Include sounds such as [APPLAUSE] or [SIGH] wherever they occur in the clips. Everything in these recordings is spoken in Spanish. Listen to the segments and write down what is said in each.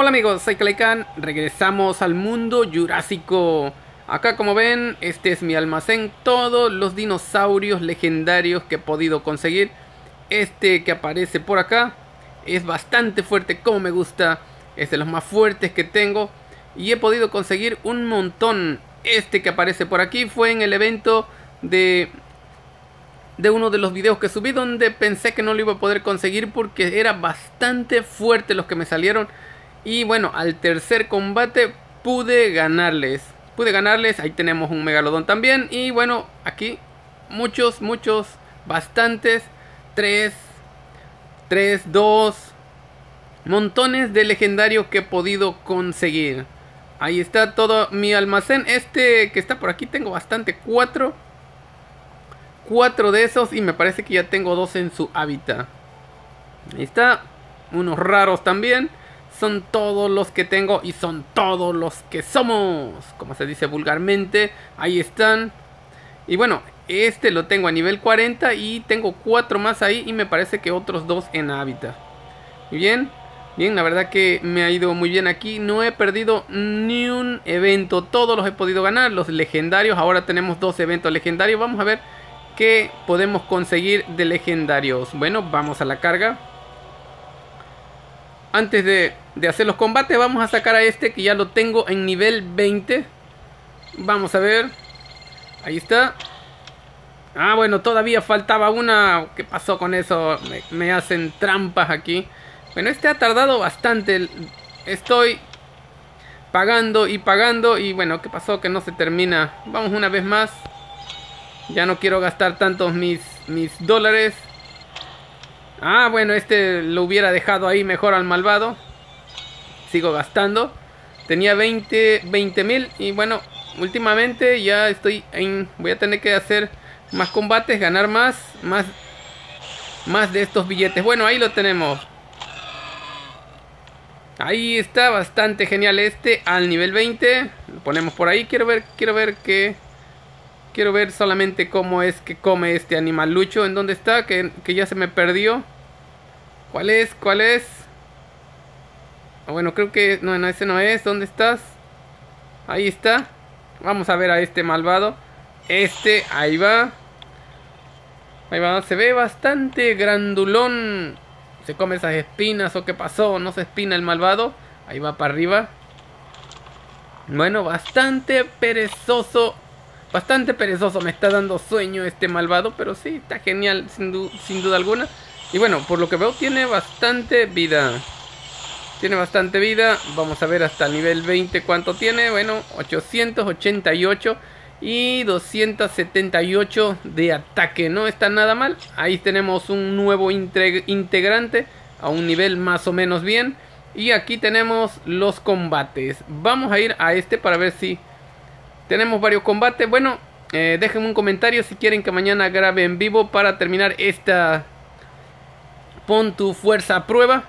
Hola amigos, soy Claycan, regresamos al mundo jurásico. Acá como ven, este es mi almacén, todos los dinosaurios legendarios que he podido conseguir. Este que aparece por acá es bastante fuerte, como me gusta, es de los más fuertes que tengo. Y he podido conseguir un montón. Este que aparece por aquí fue en el evento de de uno de los videos que subí donde pensé que no lo iba a poder conseguir porque era bastante fuerte los que me salieron y bueno, al tercer combate pude ganarles. Pude ganarles, ahí tenemos un megalodón también. Y bueno, aquí muchos, muchos, bastantes. 3, 3, 2. Montones de legendarios que he podido conseguir. Ahí está todo mi almacén. Este que está por aquí tengo bastante. 4. 4 de esos y me parece que ya tengo dos en su hábitat. Ahí está. Unos raros también son todos los que tengo y son todos los que somos, como se dice vulgarmente, ahí están. Y bueno, este lo tengo a nivel 40 y tengo cuatro más ahí y me parece que otros dos en hábitat. Bien, bien, la verdad que me ha ido muy bien aquí, no he perdido ni un evento, todos los he podido ganar, los legendarios, ahora tenemos dos eventos legendarios, vamos a ver qué podemos conseguir de legendarios. Bueno, vamos a la carga antes de, hacer los combates vamos a sacar a este que ya lo tengo en nivel 20. Vamos a ver. Ahí está. Ah, bueno, todavía faltaba una. ¿Qué pasó con eso? Me, me, hacen trampas aquí. Bueno, este ha tardado bastante. Estoy pagando y pagando. Y bueno, ¿qué pasó? Que no se termina. Vamos una vez más. Ya no quiero gastar tantos mis, mis dólares. Ah, bueno, este lo hubiera dejado ahí mejor al malvado. Sigo gastando. Tenía 20 mil y bueno, últimamente ya estoy en... Voy a tener que hacer más combates, ganar más, más, más de estos billetes. Bueno, ahí lo tenemos. Ahí está, bastante genial este al nivel 20. Lo ponemos por ahí. Quiero ver, quiero ver que... Quiero ver solamente cómo es que come este animal lucho. ¿En dónde está? Que, ya se me perdió. ¿Cuál es? ¿Cuál es? Ah, bueno, creo que... No, no, ese no es. ¿Dónde estás? Ahí está. Vamos a ver a este malvado. Este, ahí va. Ahí va. Se ve bastante grandulón. Se come esas espinas o qué pasó. No se espina el malvado. Ahí va para arriba. Bueno, bastante perezoso Bastante perezoso, me está dando sueño este malvado, pero sí, está genial, sin, duda alguna. Y bueno, por lo que veo tiene bastante vida. Tiene bastante vida. Vamos a ver hasta el nivel 20 cuánto tiene. Bueno, 888 y 278 de ataque. No está nada mal. Ahí tenemos un nuevo integrante a un nivel más o menos bien. Y aquí tenemos los combates. Vamos a ir a este para ver si tenemos varios combates. Bueno, eh, déjenme un comentario si quieren que mañana grabe en vivo para terminar esta Pon tu fuerza a prueba.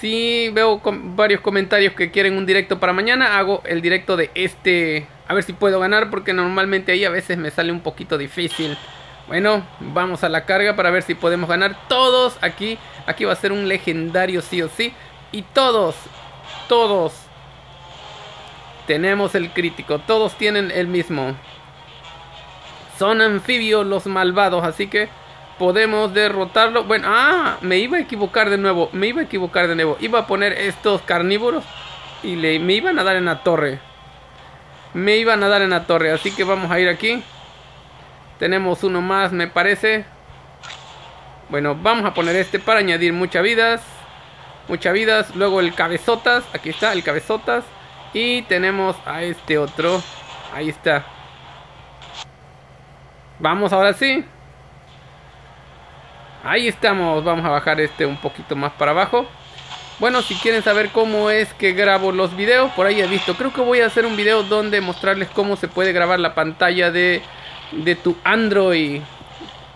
Si veo varios comentarios que quieren un directo para mañana, hago el directo de este. A ver si puedo ganar porque normalmente ahí a veces me sale un poquito difícil. Bueno, vamos a la carga para ver si podemos ganar todos aquí. Aquí va a ser un legendario sí o sí. Y todos, todos tenemos el crítico. Todos tienen el mismo. Son anfibios los malvados. Así que podemos derrotarlo. Bueno, ah, me iba a equivocar de nuevo. Me iba a equivocar de nuevo. Iba a poner estos carnívoros. Y le, me iban a dar en la torre. Me iban a dar en la torre. Así que vamos a ir aquí. Tenemos uno más, me parece. Bueno, vamos a poner este para añadir muchas vidas. Muchas vidas. Luego el cabezotas. Aquí está el cabezotas. Y tenemos a este otro. Ahí está. Vamos ahora sí. Ahí estamos. Vamos a bajar este un poquito más para abajo. Bueno, si quieren saber cómo es que grabo los videos, por ahí he visto. Creo que voy a hacer un video donde mostrarles cómo se puede grabar la pantalla de, de tu Android.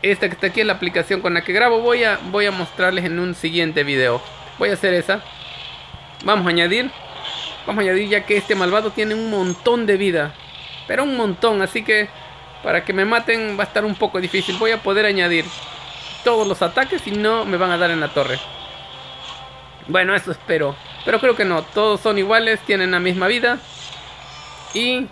Esta que está aquí en la aplicación con la que grabo. Voy a, voy a mostrarles en un siguiente video. Voy a hacer esa. Vamos a añadir. Vamos a añadir ya que este malvado tiene un montón de vida. Pero un montón, así que para que me maten va a estar un poco difícil. Voy a poder añadir todos los ataques y no me van a dar en la torre. Bueno, eso espero. Pero creo que no, todos son iguales, tienen la misma vida. Y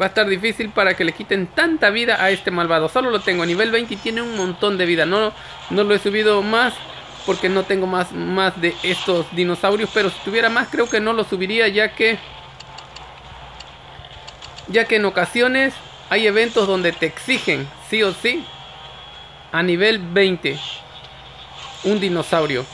va a estar difícil para que le quiten tanta vida a este malvado. Solo lo tengo a nivel 20 y tiene un montón de vida. No, no lo he subido más porque no tengo más, más de estos dinosaurios. Pero si tuviera más creo que no lo subiría ya que... Ya que en ocasiones hay eventos donde te exigen, sí o sí, a nivel 20 un dinosaurio.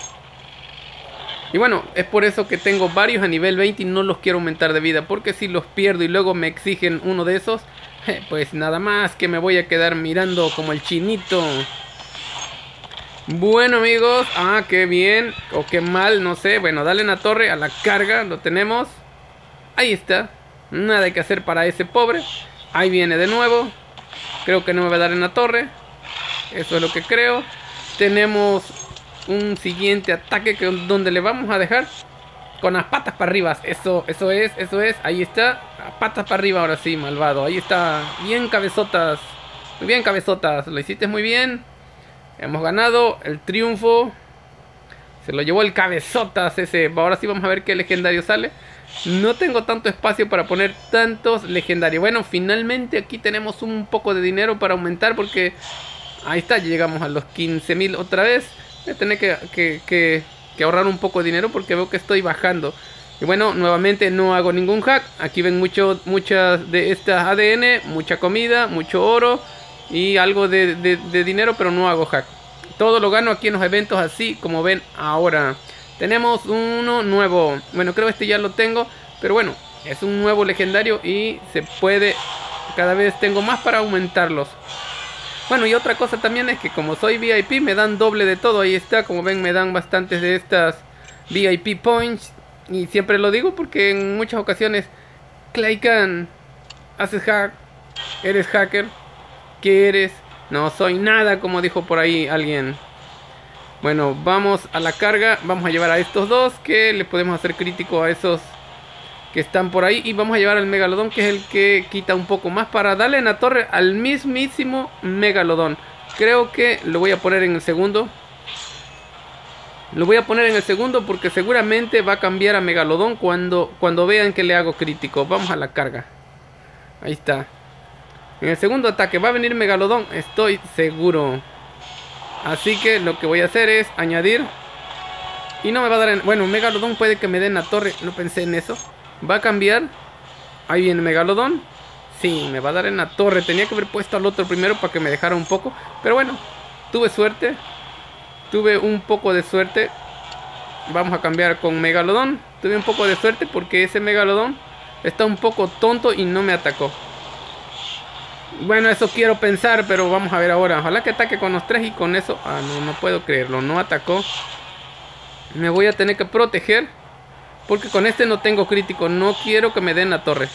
Y bueno, es por eso que tengo varios a nivel 20 y no los quiero aumentar de vida. Porque si los pierdo y luego me exigen uno de esos, [LAUGHS] pues nada más que me voy a quedar mirando como el chinito. Bueno amigos, ah, qué bien o qué mal, no sé. Bueno, dale en la torre, a la carga, lo tenemos. Ahí está. Nada que hacer para ese pobre. Ahí viene de nuevo. Creo que no me va a dar en la torre. Eso es lo que creo. Tenemos un siguiente ataque que, donde le vamos a dejar con las patas para arriba. Eso, eso es, eso es. Ahí está. Patas para arriba ahora sí, malvado. Ahí está. Bien cabezotas. Muy bien cabezotas. Lo hiciste muy bien. Hemos ganado el triunfo. Se lo llevó el cabezotas ese. Ahora sí vamos a ver qué legendario sale. No tengo tanto espacio para poner tantos legendarios. Bueno, finalmente aquí tenemos un poco de dinero para aumentar porque... Ahí está, llegamos a los 15.000 otra vez. Voy a tener que, ahorrar un poco de dinero porque veo que estoy bajando. Y bueno, nuevamente no hago ningún hack. Aquí ven mucho, muchas de estas ADN, mucha comida, mucho oro y algo de, de dinero, pero no hago hack. Todo lo gano aquí en los eventos así como ven ahora. Tenemos uno nuevo. Bueno, creo que este ya lo tengo. Pero bueno, es un nuevo legendario y se puede... Cada vez tengo más para aumentarlos. Bueno, y otra cosa también es que como soy VIP me dan doble de todo. Ahí está, como ven me dan bastantes de estas VIP points. Y siempre lo digo porque en muchas ocasiones Claycan, haces hack, eres hacker, ¿qué eres? No soy nada como dijo por ahí alguien. Bueno, vamos a la carga, vamos a llevar a estos dos que le podemos hacer crítico a esos que están por ahí. Y vamos a llevar al Megalodón, que es el que quita un poco más para darle en la torre al mismísimo Megalodón. Creo que lo voy a poner en el segundo. Lo voy a poner en el segundo porque seguramente va a cambiar a Megalodón cuando, cuando vean que le hago crítico. Vamos a la carga. Ahí está. En el segundo ataque va a venir Megalodón, estoy seguro. Así que lo que voy a hacer es añadir. Y no me va a dar en... Bueno, Megalodón puede que me den la torre. No pensé en eso. Va a cambiar. Ahí viene Megalodón. Sí, me va a dar en la torre. Tenía que haber puesto al otro primero para que me dejara un poco. Pero bueno, tuve suerte. Tuve un poco de suerte. Vamos a cambiar con Megalodón. Tuve un poco de suerte porque ese Megalodón está un poco tonto y no me atacó. Bueno, eso quiero pensar, pero vamos a ver ahora. Ojalá que ataque con los tres y con eso... Ah, no, no puedo creerlo. No atacó. Me voy a tener que proteger. Porque con este no tengo crítico. No quiero que me den la torre.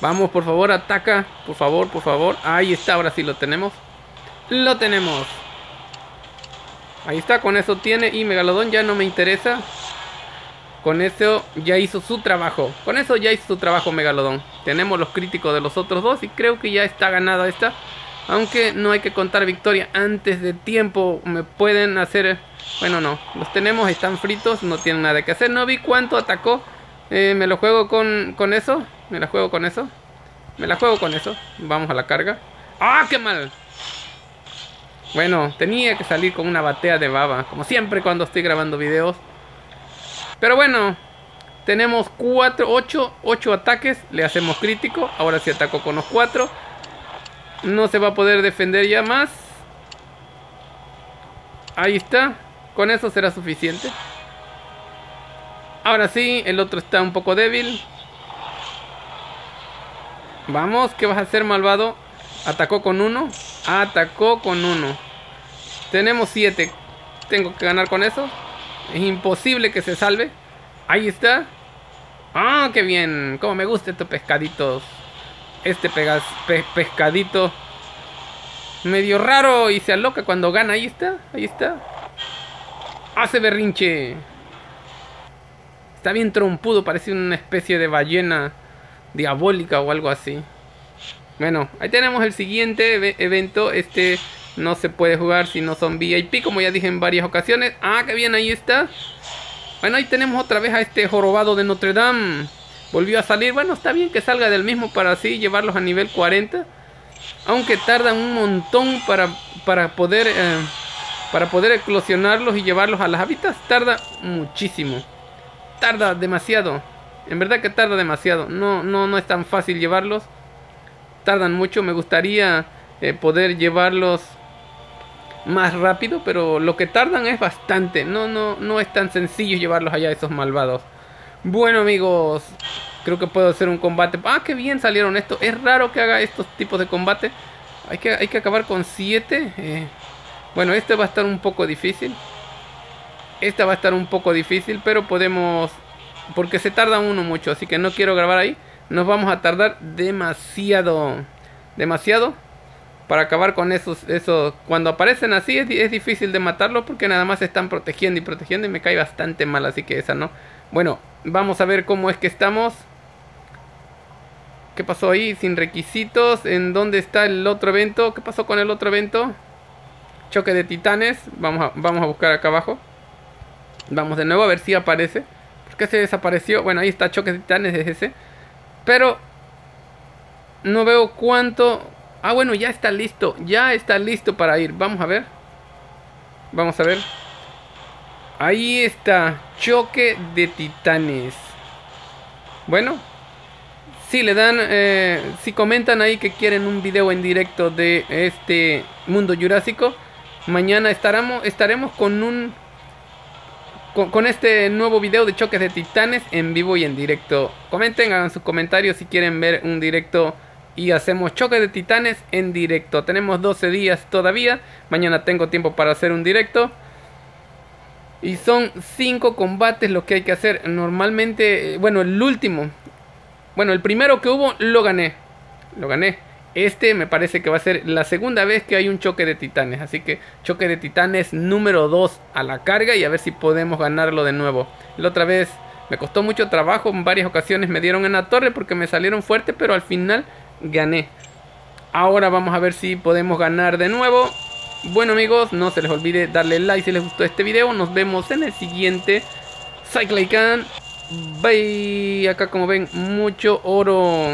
Vamos, por favor, ataca. Por favor, por favor. Ahí está, ahora sí lo tenemos. Lo tenemos. Ahí está, con eso tiene. Y Megalodón ya no me interesa. Con eso ya hizo su trabajo. Con eso ya hizo su trabajo Megalodón. Tenemos los críticos de los otros dos. Y creo que ya está ganada esta. Aunque no hay que contar victoria antes de tiempo. Me pueden hacer bueno, no. Los tenemos, están fritos, no tienen nada que hacer. No vi cuánto atacó. Eh, me lo juego con, con eso. Me la juego con eso. Me la juego con eso. Vamos a la carga. ¡Ah, qué mal! Bueno, tenía que salir con una batea de baba. Como siempre cuando estoy grabando videos. Pero bueno. Tenemos 4, 8, 8 ataques. Le hacemos crítico. Ahora sí ataco con los 4. No se va a poder defender ya más. Ahí está. Con eso será suficiente. Ahora sí, el otro está un poco débil. Vamos, ¿qué vas a hacer, malvado? Atacó con uno. Atacó con uno. Tenemos siete. Tengo que ganar con eso. Es imposible que se salve. Ahí está. Ah, qué bien. Como me gusta estos pescaditos. Este pescadito. Medio raro y se aloca cuando gana. Ahí está. Ahí está. Hace berrinche. Está bien trompudo, parece una especie de ballena diabólica o algo así. Bueno, ahí tenemos el siguiente evento. Este no se puede jugar si no son VIP, como ya dije en varias ocasiones. Ah, que bien, ahí está. Bueno, ahí tenemos otra vez a este jorobado de Notre Dame. Volvió a salir. Bueno, está bien que salga del mismo para así llevarlos a nivel 40. Aunque tardan un montón para, para poder... Eh, para poder eclosionarlos y llevarlos a las hábitats tarda muchísimo. Tarda demasiado. En verdad que tarda demasiado. No, no, no es tan fácil llevarlos. Tardan mucho. Me gustaría eh, poder llevarlos más rápido, pero lo que tardan es bastante. No, no, no es tan sencillo llevarlos allá esos malvados. Bueno amigos, creo que puedo hacer un combate. Ah, qué bien salieron estos. Es raro que haga estos tipos de combate. Hay que, hay que acabar con 7. Eh, bueno, este va a estar un poco difícil. Esta va a estar un poco difícil, pero podemos... Porque se tarda uno mucho, así que no quiero grabar ahí. Nos vamos a tardar demasiado. Demasiado. Para acabar con esos... esos cuando aparecen así es, difícil de matarlos porque nada más están protegiendo y protegiendo y me cae bastante mal, así que esa no. Bueno, vamos a ver cómo es que estamos. ¿Qué pasó ahí? Sin requisitos. ¿En dónde está el otro evento? ¿Qué pasó con el otro evento? Choque de titanes. Vamos a, vamos a buscar acá abajo. Vamos de nuevo a ver si aparece. ¿Por qué se desapareció? Bueno, ahí está choque de titanes, es ese. Pero no veo cuánto... Ah, bueno, ya está listo. Ya está listo para ir. Vamos a ver. Vamos a ver. Ahí está. Choque de titanes. Bueno. Si le dan... Eh, si comentan ahí que quieren un video en directo de este mundo jurásico Mañana estaremos, estaremos con un con, este nuevo video de choques de titanes en vivo y en directo. Comenten, hagan sus comentarios si quieren ver un directo y hacemos choques de titanes en directo. Tenemos 12 días todavía. Mañana tengo tiempo para hacer un directo. Y son 5 combates lo que hay que hacer. Normalmente, bueno, el último. Bueno, el primero que hubo lo gané. Lo gané. Este me parece que va a ser la segunda vez que hay un choque de titanes. Así que choque de titanes número 2 a la carga y a ver si podemos ganarlo de nuevo. La otra vez me costó mucho trabajo. En varias ocasiones me dieron en la torre porque me salieron fuertes. Pero al final gané. Ahora vamos a ver si podemos ganar de nuevo. Bueno amigos, no se les olvide darle like si les gustó este video. Nos vemos en el siguiente. Cyclican. Bye. Acá como ven, mucho oro.